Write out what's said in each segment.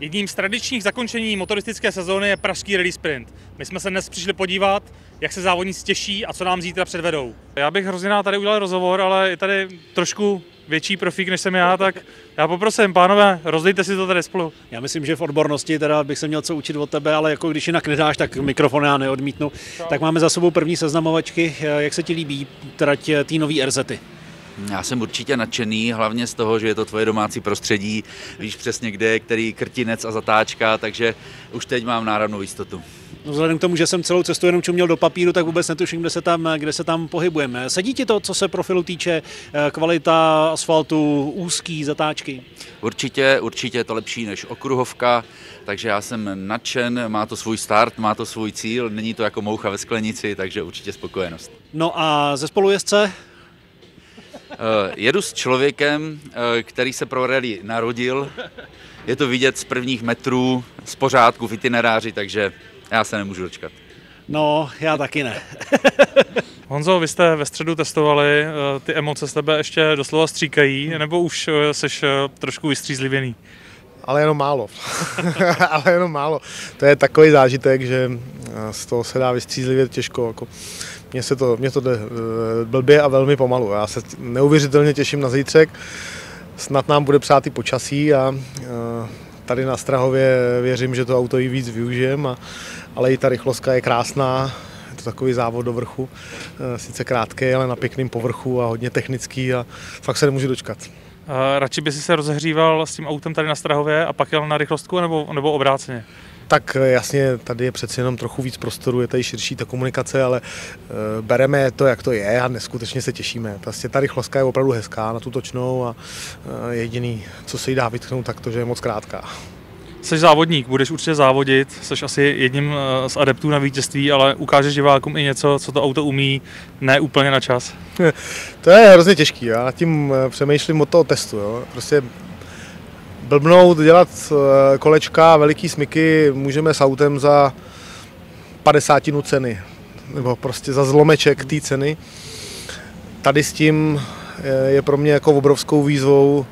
Jedním z tradičních zakončení motoristické sezóny je Pražský Rally Sprint. My jsme se dnes přišli podívat, jak se závodníci těší a co nám zítra předvedou. Já bych hrozně rád tady udělal rozhovor, ale je tady trošku větší profík, než jsem já, tak já poprosím, pánové, rozdejte si to tady spolu. Já myslím, že v odbornosti teda bych se měl co učit od tebe, ale jako když jinak nedáš, tak mikrofon já neodmítnu. Tak máme za sebou první seznamovačky. Jak se ti líbí trať té nový RZty? Já jsem určitě nadšený, hlavně z toho, že je to tvoje domácí prostředí, víš přesně kde je který krtinec a zatáčka, takže už teď mám náravnou jistotu. No vzhledem k tomu, že jsem celou cestu jenom čuměl do papíru, tak vůbec netuším, kde se tam, kde se tam pohybujeme. Sedí ti to, co se profilu týče, eh, kvalita asfaltu, úzký zatáčky? Určitě, určitě je to lepší než okruhovka, takže já jsem nadšen, má to svůj start, má to svůj cíl, není to jako moucha ve sklenici, takže určitě spokojenost. No a ze spolujezdce? Eh, jedu s člověkem, eh, který se pro rally narodil. Je to vidět z prvních metrů, z pořádku v itineráři, takže já se nemůžu dočkat. No, já taky ne. Honzo, vy jste ve středu testovali, eh, ty emoce z tebe ještě doslova stříkají, nebo už jsi trošku vystřízlivěný? Ale jenom málo. Ale jenom málo. To je takový zážitek, že z toho se dá vystřízlivět těžko. Jako mně se to, mě to jde eh, blbě a velmi pomalu. Já se neuvěřitelně těším na zítřek. Snad nám bude přát i počasí a eh, tady na Strahově věřím, že to auto i víc využijem, ale i ta rychlostka je krásná, je to takový závod do vrchu, eh, sice krátký, ale na pěkném povrchu a hodně technický a fakt se nemůžu dočkat. radši by si se rozehříval s tím autem tady na Strahově a pak jel na rychlostku nebo, nebo obráceně? Tak eh, jasně, tady je přeci jenom trochu víc prostoru, je tady širší ta komunikace, ale e, bereme to, jak to je a neskutečně se těšíme. Vlastně ta rychlostka je opravdu hezká na tu točnou a e, jediný, co se jí dá vytknout, tak to, že je moc krátká. Jsi závodník, budeš určitě závodit, jsi asi jedním z adeptů na vítězství, ale ukážeš divákům i něco, co to auto umí, ne úplně na čas. to je hrozně těžký, já tím přemýšlím od toho testu. Jo. Prostě blbnout, dělat eh, kolečka, veliký smyky můžeme s autem za 50 ceny, nebo prostě za zlomeček té ceny. Tady s tím je pro mě jako obrovskou výzvou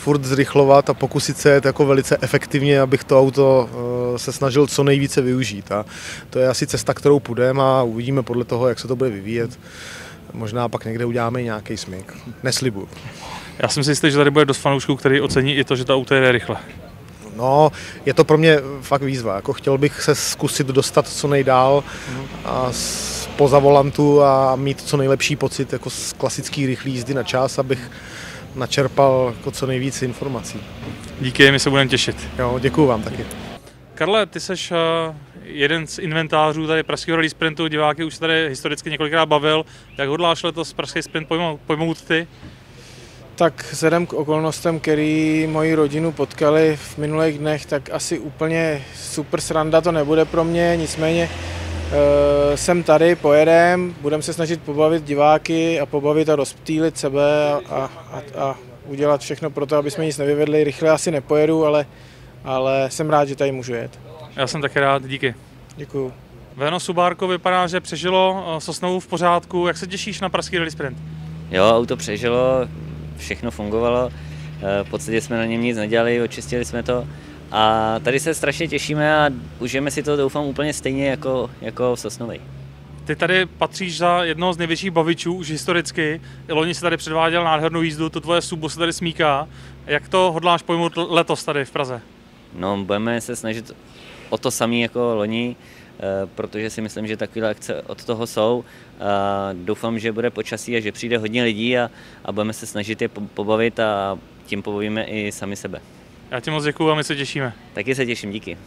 furt zrychlovat a pokusit se jet jako velice efektivně, abych to auto eh, se snažil co nejvíce využít. A to je asi cesta, kterou půjdeme a uvidíme podle toho, jak se to bude vyvíjet. Možná pak někde uděláme nějaký smyk. Neslibuju. Já jsem si jistý, že tady bude dost fanoušků, který ocení i to, že ta auto jede rychle. No, je to pro mě fakt výzva. Jako chtěl bych se zkusit dostat co nejdál a poza volantu a mít co nejlepší pocit jako z klasický rychlý jízdy na čas, abych načerpal jako co nejvíc informací. Díky, my se budeme těšit. Jo, děkuju vám taky. Karle, ty jsi eh, jeden z inventářů tady Pražského rally sprintu, diváky už se tady historicky několikrát bavil. Jak hodláš letos Pražský sprint pojmout, pojmout ty? Tak vzhledem k okolnostem, který moji rodinu potkali v minulých dnech, tak asi úplně super sranda to nebude pro mě, nicméně e, jsem tady, pojedem, budeme se snažit pobavit diváky a pobavit a rozptýlit sebe a, a, a, a udělat všechno pro to, aby jsme nic nevyvedli. Rychle asi nepojedu, ale, ale jsem rád, že tady můžu jet. Já jsem taky rád, díky. Děkuju. Veno Subárko vypadá, že přežilo eh, Sosnovu v pořádku. Jak se těšíš na Pražský rally sprint? Jo, auto přežilo, všechno fungovalo. Eh, v podstatě jsme na něm nic nedělali, očistili jsme to. A tady se strašně těšíme a užijeme si to doufám úplně stejně jako, jako v Sosnovej. Ty tady patříš za jednoho z největších bavičů už historicky. Loni se tady předváděl nádhernou jízdu, to tvoje subo se tady smíká. Jak to hodláš pojmout letos tady v Praze? No, budeme se snažit o to samé jako loni. Eh, protože si myslím, že takové akce od toho jsou. A doufám, že bude počasí a že přijde hodně lidí a, a budeme se snažit je pobavit a tím pobavíme i sami sebe. Já ti moc děkuju a my se těšíme. Taky se těším, díky.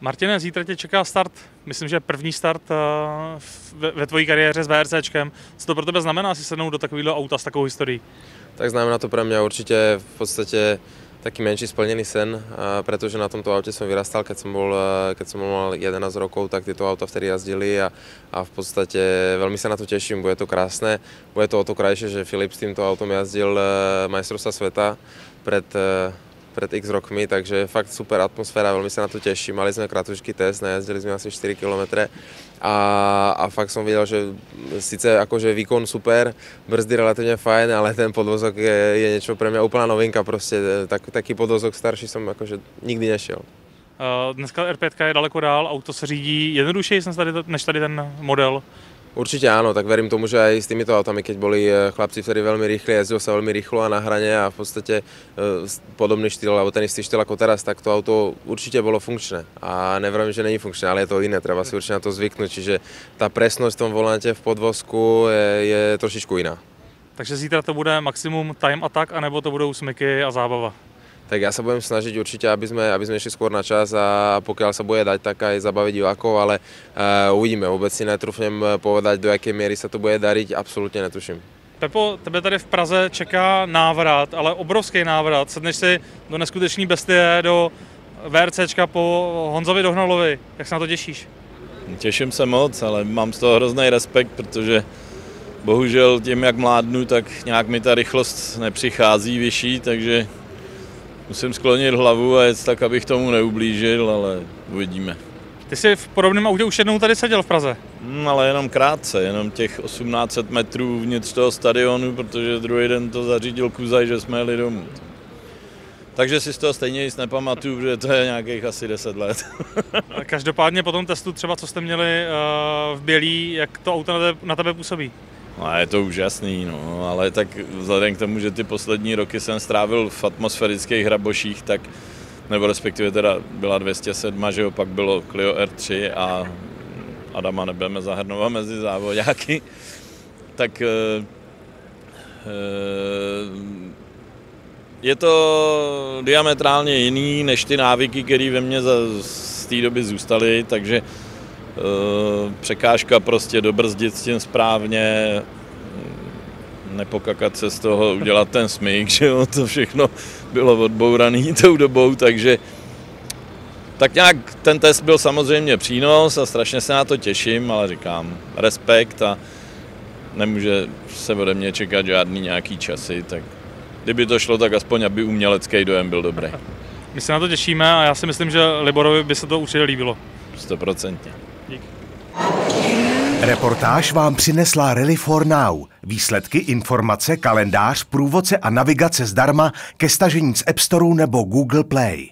Martine, zítra tě čeká start, myslím, že první start eh, ve tvojí kariéře s VRCčkem. Co to pro tebe znamená si sednout do takového auta s takovou historií? Tak znamená to pro mě určitě v podstatě taký menší splnený sen, pretože na tomto aute som vyrastal, keď som bol, keď som mal 11 rokov, tak tieto auta vtedy jazdili a, a v podstate veľmi sa na to teším, bude to krásne. Bude to o to krajšie, že Filip s týmto autom jazdil majstrovstva sveta pred před x rokmi, takže fakt super atmosféra, velmi se na to těším. Mali jsme kratučký test, nejezdili jsme asi 4 km a, a fakt jsem viděl, že sice jakože výkon super, brzdy relativně fajn, ale ten podvozok je, je něco pro mě úplná novinka, prostě tak, taký podvozok starší jsem jakože nikdy nešel. Dneska R5 je daleko dál, auto se řídí jednodušeji než tady ten model. Určitě ano, tak verím tomu, že i s týmito autami, keď boli eh, chlapci vtedy veľmi rýchli, jezdil sa veľmi rýchlo a na hrane a v podstate eh, podobný štýl, alebo ten istý štýl ako teraz, tak to auto určite bolo funkčné. A nevrám, že není funkčné, ale je to iné, treba si určite na to zvyknúť, čiže tá presnosť v tom volante v podvozku je, je trošičku iná. Takže zítra to bude maximum time attack, anebo to budou smyky a zábava? Tak ja sa budem snažiť určite, aby sme, aby sme išli skôr na čas a pokiaľ sa bude dať, tak aj zabaviť divákov, ale uh, uvidíme. Vôbec si netrúfnem povedať, do jaké miery sa to bude dariť, absolútne netuším. Pepo, tebe tady v Praze čeká návrat, ale obrovský návrat. Sedneš si do neskutečný bestie, do VRCčka po Honzovi Dohnalovi. Jak se na to těšíš? Těším se moc, ale mám z toho hrozný respekt, protože bohužel tím, jak mládnu, tak nějak mi ta rychlost nepřichází vyšší, takže musím sklonit hlavu a jet tak, abych tomu neublížil, ale uvidíme. Ty jsi v podobném autě už jednou tady seděl v Praze? Hmm, ale jenom krátce, jenom těch 1800 metrů vnitř toho stadionu, protože druhý den to zařídil Kuzaj, že jsme jeli domů. Takže si z toho stejně nic nepamatuju, protože to je nějakých asi 10 let. Každopádně po tom testu třeba, co jste měli uh, v Bělí, jak to auto na tebe působí? No, je to úžasný, no, ale tak vzhledem k tomu, že ty poslední roky jsem strávil v atmosférických hraboších, tak nebo respektive teda byla 207, že jo, pak bylo Clio R3 a Adama nebudeme zahrnovat mezi závodňáky, tak e, e, je to diametrálně jiný než ty návyky, které ve mně z té doby zůstaly, takže Eh, překážka prostě dobrzdit s tím správně, nepokakat se z toho, udělat ten smyk, že jo, to všechno bylo odbouraný tou dobou, takže tak nějak ten test byl samozřejmě přínos a strašně se na to těším, ale říkám, respekt a nemůže se ode mě čekat žádný nějaký časy, tak kdyby to šlo, tak aspoň aby umělecký dojem byl dobrý. My se na to těšíme a já si myslím, že Liborovi by se to určitě líbilo. Stoprocentně. Dík. Reportáž vám přinesla Rally for Now. Výsledky, informace, kalendář, průvodce a navigace zdarma ke stažení z App Store nebo Google Play.